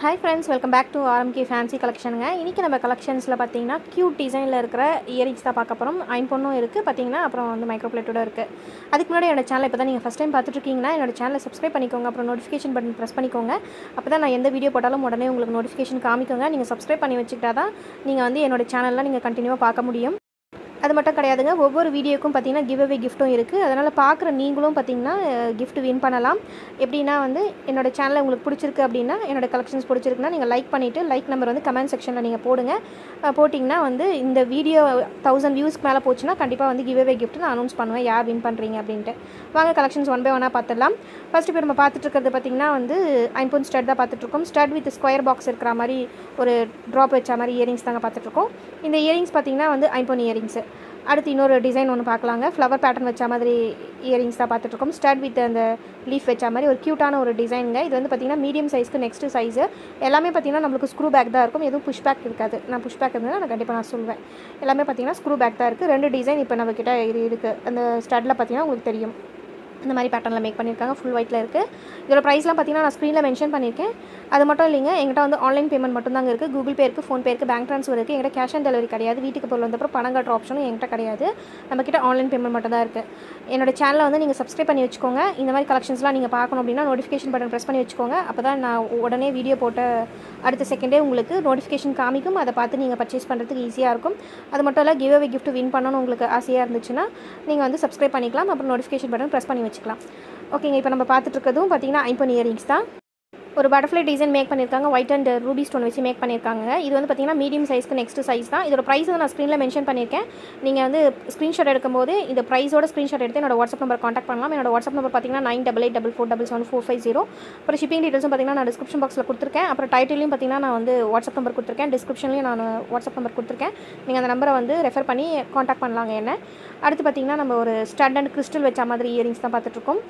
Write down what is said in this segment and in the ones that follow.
Hi friends welcome back to RMK fancy கலெக்ஷனுங்க இன்றைக்கி நம்ம கலெக்ஷன்ஸில் பார்த்தீங்கன்னா க்யூட் டிசைனில் இருக்கிற இயரிங்ஸ் தான் பார்க்க போகிறோம் ஐம்பொன்னும் இருக்குது பார்த்தீங்கன்னா அப்புறம் வந்து மைக்ரோப்ளேட்டோட இருக்குது அதுக்கு முன்னாடி என்னோட சேனல் இப்போ தான் நீங்கள் ஃபஸ்ட் டைம் பார்த்துட்ருக்கீங்கன்னா என்னோட சேனலை சப்ஸ்கிரைப் பண்ணிக்கோங்க அப்புறம் நோட்டிஃபிகேஷன் பட்டன் ப்ரெஸ் பண்ணிக்கோங்க. அப்போ தான் நான் எந்த வீடியோ போட்டாலும் உடனே உங்களுக்கு நோட்டிஃபிகேஷன் காமிக்கோங்க. நீங்கள் சப்ஸ்கிரைப் பண்ணி வச்சுக்கிட்டா தான் நீங்கள் வந்து என்னோட சேனலில் நீங்கள் கண்டினியூவாக பார்க்க முடியும். அது மட்டும் கிடையாதுங்க. ஒவ்வொரு வீடியோக்கும் பார்த்தீங்கன்னா கிவ் அவே கிஃப்ட்டும் இருக்குது அதனால் பார்க்குற நீங்களும் பார்த்தீங்கன்னா கிஃப்ட் வின் பண்ணலாம். எப்படின்னா வந்து என்னோடய சேனலை உங்களுக்கு பிடிச்சிருக்கு அப்படின்னா என்னோடய கலெக்ஷன்ஸ் பிடிச்சிருக்குன்னா நீங்கள் லைக் பண்ணிவிட்டு லைக் நம்பர் வந்து கமெண்ட் செக்ஷனில் நீங்கள் போடுங்க. போட்டிங்கன்னா வந்து இந்த வீடியோ தௌசண்ட் வியூஸ்க்கு மேலே போச்சுன்னா கண்டிப்பாக வந்து கிவ் அவே நான் அனௌன்ஸ் பண்ணுவேன். யார் வின் பண்ணுறீங்க அப்படின்ட்டு. வாங்க கலெக்ஷன்ஸ் ஒன் பை ஒன்னாக பார்த்துடலாம். ஃபஸ்ட்டு இப்போ நம்ம பார்த்துட்டு இருக்கிறது பார்த்தீங்கன்னா வந்து ஐம்பொன் ஸ்டட் தான் பார்த்துட்ருக்கோம் ஸ்டட் வித் ஸ்கொயர் பாக்ஸ் இருக்கிற மாதிரி ஒரு ட்ராப் வச்ச மாதிரி இயரிங்ஸ் தாங்க பார்த்துட்ருக்கோம் இந்த இயரிங்ஸ் பார்த்தீங்கன்னா வந்து ஐம்பொன் இயரிங்ஸு அடுத்து இன்னொரு டிசைன் ஒன்று பார்க்கலாங்க. ஃப்ளவர் பேட்டர்ன் வச்ச மாதிரி இயரிங்ஸ் தான் பார்த்துட்ருக்கோம். ஸ்டட் வித் அந்த லீஃப் வச்ச மாதிரி ஒரு க்யூட்டான ஒரு டிசைனுங்க இது வந்து பார்த்திங்கன்னா மீடியம் சைஸ்க்கு நெக்ஸ்ட்டு சைஸு எல்லாமே பார்த்திங்கன்னா நம்மளுக்கு ஸ்க்ரூ பேக் தான் இருக்கும். எதுவும் புஷ் பேக் இருக்காது. நான் புஷ் பேக் இருந்தால் நான் கண்டிப்பாக நான் சொல்லுவேன் எல்லாமே பார்த்திங்கன்னா ஸ்க்ரூ பேக் தான் இருக்குது ரெண்டு டிசைன் இப்போ நம்ம இது இருக்குது அந்த ஸ்டட்டில் பார்த்திங்கன்னா உங்களுக்கு தெரியும். இந்த மாதிரி பேட்டர்னில் மேக் பண்ணியிருக்காங்க. ஃபுல் ஒயிட்டில் இருக்குது இதோட ப்ரைஸ்லாம் பார்த்தீங்கன்னா நான் ஸ்க்ரீனில் மென்ஷன் பண்ணியிருக்கேன். அது மட்டும் இல்லைங்க எங்கிட்ட வந்து ஆன்லைன் பேமெண்ட் மட்டும் தாங்க இருக்குது கூகுள் பே இருக்குது ஃபோன்பே இருக்குது பேங்க் ட்ரான்ஸ்ஃபர் இருக்குது எங்கிட்ட கேஷ் ஆன் டெலிவரி கிடையாது. வீட்டுக்கு பொருள் வந்தப்பறம் பணம் கட்டுற ஆப்ஷனும் எங்கள்கிட்ட கிடையாது. நம்மக்கிட்ட ஆன்லைன் பேமெண்ட் மட்டும் தான் இருக்குது என்னோட சேனலை வந்து நீங்கள் சப்ஸ்கிரைப் பண்ணி வச்சுக்கோங்க. இந்த மாதிரி கலெக்ஷன்ஸ்லாம் நீங்கள் பார்க்கணும் அப்படின்னா நோட்டிஃபிகேஷன் பட்டன் ப்ரெஸ் பண்ணி வச்சுக்கோங்க. அப்போ தான் நான் உடனே வீடியோ போட்ட அடுத்த செகண்டே உங்களுக்கு நோட்டிஃபிகேஷன் காமிக்கும். அதை பார்த்து நீங்கள் பர்ச்சேஸ் பண்ணுறதுக்கு ஈஸியாக இருக்கும். அது மட்டும் இல்லை கிவ் அவே கிஃப்ட் வின் பண்ணணும்னு உங்களுக்கு ஆசையாக இருந்துச்சுன்னா நீங்கள் வந்து சப்ஸ்கிரைப் பண்ணிக்கலாம். அப்புறம் நோட்டிஃபிகேஷன் பட்டன் ப்ரெஸ் பண்ணி வச்சுக்கலாம். ஓகேங்க இப்போ நம்ம பார்த்துட்டு இருக்கிறதும் பார்த்தீங்கன்னா ஐம்பன் இயரிங்ஸ் தான். ஒரு பட்டர்ஃப்ளை டிசைன் மேக் பண்ணியிருக்காங்க ஒயிட் அண்ட் ரூபி ஸ்டோன் வச்சு மேக் பண்ணியிருக்காங்க இது வந்து பார்த்தீங்கன்னா மீடியம் சைஸ்க்கு நெக்ஸ்ட் சைஸ் தான். இதோட ப்ரைஸ் வந்து நான் ஸ்க்ரீனில் மென்ஷன் பண்ணியிருக்கேன் நீங்கள் வந்து ஸ்க்ரீன்ஷாட் எடுக்கும்போது இந்த ப்ரைஸோட ஸ்க்ரீன்ஷாட் எடுத்து என்னோட வாட்ஸ்அப் நம்பர் காண்டாக்ட் பண்ணலாம். என்னோட வாட்ஸ்அப் நம்பர் பார்த்தீங்கன்னா nine double eight double four double seven four five zero அப்புறம் ஷிப்பிங் டீட்டெயில்ஸும் பார்த்தீங்கன்னா நான் டிஸ்கிரிப்ஷன் பாக்ஸில் கொடுத்துருக்கேன். அப்புறம் டைட்டிலையும் பார்த்தீங்கன்னா நான் வந்து வாட்ஸ்அப் நம்பர் கொடுத்துருக்கேன். டிஸ்கிரிப்ஷன்லையும் நான் வாட்ஸ்அப் நம்பர் கொடுத்துருக்கேன். நீங்கள் அந்த நம்பரை வந்து ரெஃபர் பண்ணி காண்டாக்ட் பண்ணலாங்க என்ன. அடுத்து பார்த்தீங்கன்னா நம்ம ஒரு ஸ்டட் அண்ட் கிறிஸ்டல் வச்ச மாதிரி இயரிங்ஸ் தான் பார்த்துட்ருக்கோம்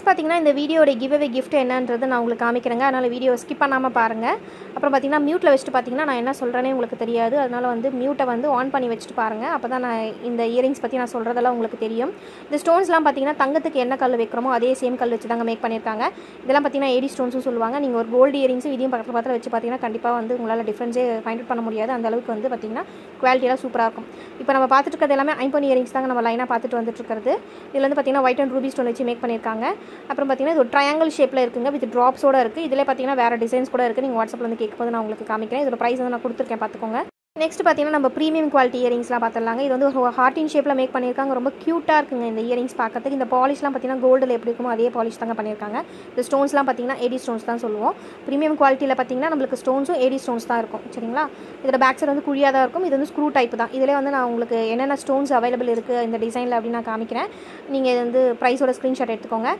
நெக்ஸ்ட் பார்த்தீங்கன்னா இந்த வீடியோட கிவ்அவே கிஃப்ட் என்னன்றது நான் உங்களுக்கு காமிக்கிறேங்க. அதனால் வீடியோ ஸ்கிப் பண்ணாமல் பாருங்கள் அப்புறம் பார்த்திங்கன்னா மியூட்டில் வச்சுட்டு பார்த்தீங்கன்னா நான் என்ன சொல்கிறேனே உங்களுக்கு தெரியாது. அதனால் வந்து மியூட்டை வந்து ஆன் பண்ணி வச்சுட்டு பாருங்கள் அப்போ தான் நான் இந்த இயரிங்ஸ் பற்றி நான் சொல்கிறதெல்லாம் உங்களுக்கு தெரியும். இந்த ஸ்டோன்ஸ்லாம் பார்த்தீங்கன்னா தங்கத்துக்கு என்ன கல் வைக்கிறோமோ அதே சேம் கல் வச்சு தாங்க மேக் பண்ணியிருக்காங்க. இதெல்லாம் பார்த்தீங்கன்னா ஏடி ஸ்டோன்ஸும் சொல்லுவாங்க. நீங்கள் ஒரு கோல்டு இயரிங்ஸும் இதையும் பக்கத்தில் பக்கத்தில் வச்சு பார்த்தீங்கன்னா கண்டிப்பாக வந்து உங்களால் டிஃப்ரென்ஸே ஃபைண்ட் அவுட் பண்ண முடியாது. அந்த அளவுக்கு வந்து பார்த்திங்கன்னா குவாலிட்டியெல்லாம் சூப்பராக இருக்கும். இப்போ நம்ம பார்த்துட்டு இருக்கிறது எல்லாமே ஐம்பன் இயரிங்ஸ் தாங்க நம்ம லைனாக பார்த்துட்டு வந்துட்டு இருக்கிறது. இதில் வந்து பார்த்தீங்கன்னா ஒயிட் அண்ட் ரூபி ஸ்டோன் வச்சு மேக் பண்ணியிருக்காங்க. அப்புறம் பார்த்தீங்கன்னா இது ஒரு ட்ரையாங்கிள் ஷேப்பில் இருக்குங்க வித் ட்ராப்ஸோட இருக்குது இதில் பார்த்தீங்கன்னா வேறு டிசைன்ஸ் கூட இருக்குது நீங்கள் வாட்ஸ்அப்பில் வந்து கேட்கும்போது நான் உங்களுக்கு காமிக்கிறேன். இதோட ப்ரைஸ் வந்து நான் கொடுத்துருக்கேன் பார்த்துக்கோங்க. நெக்ஸ்ட் பார்த்தீங்கன்னா நம்ம ப்ரீமியம் குவாலிட்டி இயரிங்ஸ்லாம் பார்த்துடலாங்க. இது வந்து ஒரு ஹார்ட்டின் ஷேப்பில் மேக் பண்ணியிருக்காங்க. ரொம்ப க்யூட்டாக இருக்குங்க இந்த இயரிங்ஸ் பார்க்கறதுக்கு. இந்த பாலிஷ்லாம் பார்த்தீங்கன்னா கோல்டில் எப்படி இருக்குமோ அதே பாலிஷ் தாங்க பண்ணியிருக்காங்க. இந்த ஸ்டோன்ஸ்லாம் பார்த்தீங்கன்னா ஏடி ஸ்டோன்ஸ் தான் சொல்லுவோம். ப்ரீமியம் குவாலிட்டியில் பார்த்தீங்கன்னா நம்மளுக்கு ஸ்டோன்ஸும் ஏடி ஸ்டோன்ஸ் தான் இருக்கும். சரிங்களா? இதோட பேக் சைடு வந்து குழியாக தான் இருக்கும். இது வந்து ஸ்க்ரூ டைப் தான். இதிலே வந்து நான் உங்களுக்கு என்னென்ன ஸ்டோன்ஸ் அவைலபிள் இருக்குது இந்த டிசைனில் அப்படின்னு நான் காமிக்கிறேன். நீங்கள் இது வந்து ப்ரைஸோட ஸ்க்ரீன்ஷாட் எடுத்துக்கோங்க.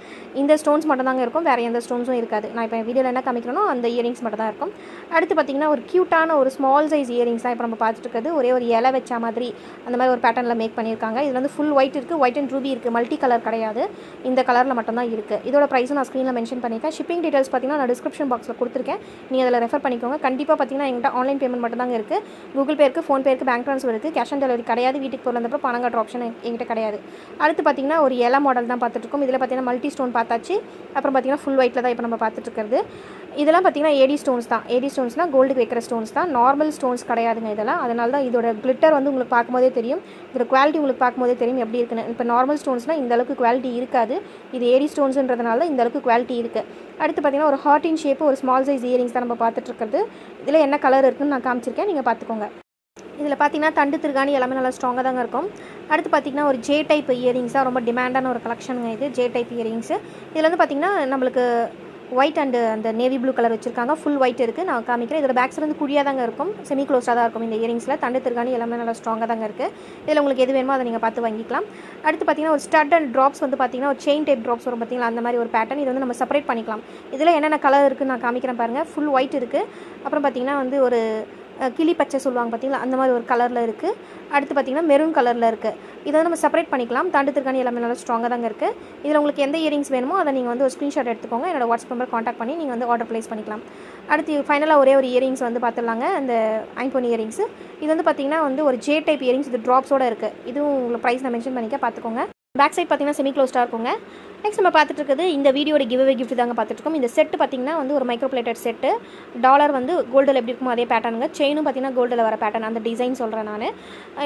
இந்த ஸ்டோன்ஸ் மட்டும் தாங்க இருக்கும். வேறு எந்த ஸ்டோன்ஸும் இருக்காது. நான் இப்போ வீடியோவில் என்ன காமிக்கிறேனோ அந்த இயரிங்ஸ் மட்டும் தான் இருக்கும். அடுத்து பார்த்தீங்கன்னா ஒரு க்யூட்டான ஒரு ஸ்மால் சைஸ் இயரிங்ஸ் தான். இப்போ நம்ம பார்த்துட்டு இருக்கிறது ஒரே ஒரு இலை வச்ச மாதிரி அந்த மாதிரி ஒரு பேட்டர்னில் மேக் பண்ணியிருக்காங்க. இதில் வந்து ஃபுல் ஒயிட் இருக்குது ஒயிட் அண்ட் ரூபி இருக்குது மல்டி கலர் கிடையாது. இந்த கலரில் மட்டும்தான் இருக்குது இதோட ப்ரைஸும் நான் ஸ்க்ரீனில் மென்ஷன் பண்ணியிருக்கேன். ஷிப்பிங் டீட்டெயில்ஸ் பார்த்தீங்கன்னா நான் டிஸ்கிரிப்ஷன் பாக்ஸில் கொடுத்துருக்கேன். நீங்கள் அதில் ரெஃபர் பண்ணிக்கோங்க. கண்டிப்பாக பார்த்தீங்கன்னா எங்கள்கிட்ட ஆன்லைன் பேமெண்ட் மட்டும் தாங்க இருக்குது கூகுள் பேருக்கு ஃபோன் ஃபோன்பே இருக்குது பேங்க் ட்ரான்ஸ்ஃபர் இருக்குது கேஷ் ஆன் டெலிவரி கிடையாது. வீட்டுக்கு பொருள் பணம் கட்டுற ஆப்ஷன் எங்கிட்ட கிடையாது. அடுத்து பார்த்தீங்கன்னா ஒரு இலை மாடல் தான் பார்த்துட்ருக்கோம் இதில் பார்த்தீங்கன்னா மல்டி ஸ்டோன் பார்த்தாச்சு. அப்புறம் பார்த்தீங்கன்னா ஃபுல் ஒயிட்டில் தான் இப்போ நம்ம பார்த்துட்டு இருக்கிறது. இதெல்லாம் பார்த்தீங்கன்னா ஏடி ஸ்டோன்ஸ் தான். ஏடி ஸ்டோன்ஸ்னால் கோல்டுக்கு வைக்கிற ஸ்டோன்ஸ் தான். நார்மல் ஸ்டோன்ஸ் கிடையாதுங்க இதெல்லாம். அதனால தான் இதோட கிளிட்டர் வந்து உங்களுக்கு பார்க்கும்போதே தெரியும். இதோட குவாலிட்டி உங்களுக்கு பார்க்கும்போதே தெரியும் எப்படி இருக்குன்னு. இப்போ நார்மல் ஸ்டோன்ஸ்னால் இந்த அளவுக்கு குவாலிட்டி இருக்காது. இது ஏரி ஸ்டோன்ஸ்ன்றதுனால இந்த அளவுக்கு குவாலிட்டி இருக்குது அடுத்து பார்த்தீங்கன்னா ஒரு ஹார்ட்டின் ஷேப்பு ஒரு ஸ்மால் சைஸ் இயரிங்ஸ் தான் நம்ம பார்த்துட்ருக்கிறது இதில் என்ன கலர் இருக்குன்னு நான் காமிச்சிருக்கேன். நீங்கள் பார்த்துக்கோங்க இதில் பார்த்தீங்கன்னா தண்டு திருகாணி எல்லாமே நல்லா ஸ்ட்ராங்காக தாங்க இருக்கும். அடுத்து பார்த்தீங்கன்னா ஒரு ஜே டைப் இயரிங்ஸ் தான் ரொம்ப டிமாண்டான ஒரு கலெக்ஷனுங்க இது. ஜே டைப் இயரிங்ஸு இதில் வந்து பார்த்திங்கன்னா நம்மளுக்கு ஒயிட் அண்டு uh, அந்த நேவி ப்ளூ கலர் வச்சிருக்காங்க. ஃபுல் ஒயிட் இருக்குது நான் காமிக்கிறேன். இதோட பேக் சைடு வந்து குழியாக தாங்க இருக்கும். செமி க்ளோஸாக தான் இருக்கும். இந்த இயரிங்ஸில் தண்டு திருகாணி எல்லாமே நல்லா ஸ்ட்ராங்காக தாங்க இருக்குது இதில் உங்களுக்கு எது வேணுமோ அதை நீங்கள் பார்த்து வாங்கிக்கலாம். அடுத்து பார்த்தீங்கன்னா ஒரு ஸ்டட் அண்ட் ட்ராப்ஸ் வந்து பார்த்தீங்கன்னா ஒரு செயின் டைப் ட்ராப்ஸ் வரும் பார்த்தீங்களா? அந்த மாதிரி ஒரு பேட்டர்ன் இது வந்து நம்ம செப்பரேட் பண்ணிக்கலாம். இதில் என்னென்ன கலர் இருக்குதுன்னு நான் காமிக்கிறேன் பாருங்கள் ஃபுல் ஒயிட் இருக்குது அப்புறம் பார்த்தீங்கன்னா வந்து ஒரு கிளி பச்சை சொல்லுவாங்க பார்த்தீங்களா? அந்த மாதிரி ஒரு கலரில் இருக்குது அடுத்து பார்த்தீங்கன்னா மெரூன் கலரில் இருக்குது இதை வந்து நம்ம செப்பரேட் பண்ணிக்கலாம். தாண்டு திருக்காணி எல்லாமே நல்லா ஸ்ட்ராங்காக தாங்க இருக்குது இதில் உங்களுக்கு எந்த இயரிங்ஸ் வேணுமோ அதை நீங்கள் வந்து ஒரு ஸ்க்ரீன்ஷாட் எடுத்துக்கோங்க. என்னோட வாட்ஸ்அப் நம்பர் காண்டாக்ட் பண்ணி நீங்கள் வந்து ஆர்டர் ப்ளேஸ் பண்ணிக்கலாம். அடுத்து ஃபைனலாக ஒரே ஒரு இயரிங்ஸ் வந்து பார்த்துடலாங்க அந்த ஐம்பொன் இயரிங்ஸு இது வந்து பார்த்திங்கன்னா வந்து ஒரு ஜே டைப் இயரிங்ஸ் இது ட்ராப்ஸோட இருக்குது இதுவும் உங்களுக்கு ப்ரைஸ் நான் மென்ஷன் பண்ணிக்க பார்த்துக்கோங்க பேக் சைட் பார்த்தீங்கன்னா செமி க்ளோஸ்டாக இருக்குங்க. நெக்ஸ்ட் நம்ம பார்த்துட்டு இருக்குது இந்த வீடியோட கிவ்அவே கிஃப்ட் தாங்க பார்த்துட்டு இருக்கோம். இந்த செட்டு பார்த்தீங்கன்னா வந்து ஒரு மைக்ரோ பிளேட்டட் செட்டு டாலர் வந்து கோல்டில் எப்படி இருக்குமோ அதே பேட்டர்னுங்க செயினும் பார்த்தீங்கன்னா கோல்டில் வர பேட்டர்ன் அந்த டிசைன் சொல்கிறேன் நான்.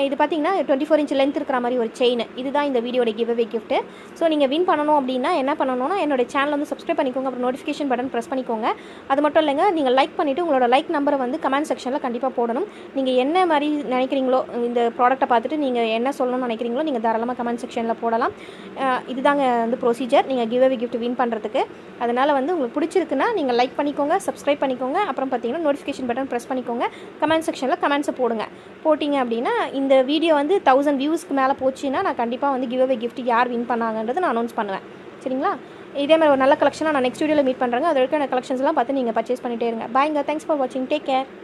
இது பார்த்தீங்கன்னா டுவெண்ட்டி ஃபோர் இன்ச் லென்த் இருக்கிற மாதிரி ஒரு செயின் இதுதான் இந்த வீடியோட கிவ்அவே கிஃப்ட்டு ஸோ நீங்கள் வின் பண்ணணும் அப்படின்னா என்ன பண்ணணும்னா என்னோட சேனல் வந்து சப்ஸ்கிரைப் பண்ணிக்கோங்க. அப்புறம் நோட்டிஃபிகேஷன் பட்டன் ப்ரெஸ் பண்ணிக்கோங்க. அது மட்டும் இல்லைங்க நீங்கள் லைக் பண்ணிவிட்டு உங்களோட லைக் நம்பரை வந்து கமெண்ட் செக்ஷனில் கண்டிப்பாக போடணும். நீங்கள் என்ன மாதிரி நினைக்கிறீங்களோ இந்த ப்ராடக்ட்டை பார்த்துட்டு நீங்கள் என்ன சொல்லணும்னு நினைக்கிறீங்களோ நீங்கள் தாராளமாக கமெண்ட் செக்ஷனில் போட போடலாம். இதுதாங்க வந்து ப்ரொசீஜர் நீங்கள் கிவ் அவே கிஃப்ட் வின் பண்ணுறதுக்கு அதனால் வந்து உங்களுக்கு பிடிச்சிருக்குன்னா நீங்கள் லைக் பண்ணிக்கோங்க சப்ஸ்கிரைப் பண்ணிக்கோங்க. அப்புறம் பார்த்தீங்கன்னா நோட்டிஃபிகேஷன் பட்டன் ப்ரெஸ் பண்ணிக்கோங்க. கமெண்ட் செக்ஷனில் கமெண்ட்ஸை போடுங்க. போட்டிங்க அப்படின்னா இந்த வீடியோ வந்து தௌசண்ட் வியூஸ்க்கு மேலே போச்சுன்னா நான் கண்டிப்பாக வந்து கிவ் அவே கிஃப்ட் யார் வின் பண்ணாங்கன்றது நான் அனௌன்ஸ் பண்ணுவேன். சரிங்களா? இதே மாதிரி ஒரு நல்ல கலெக்ஷனாக நான் நெக்ஸ்ட் வீடியோவில் மீட் பண்ணுறேங்க அது வரைக்கும் கலெக்ஷன்ஸ்லாம் பார்த்து நீங்கள் பர்ச்சேஸ் பண்ணிட்டே இருங்க. பாய்ங்க தேங்க்ஸ் ஃபார் வாட்சிங் டேக் கேர்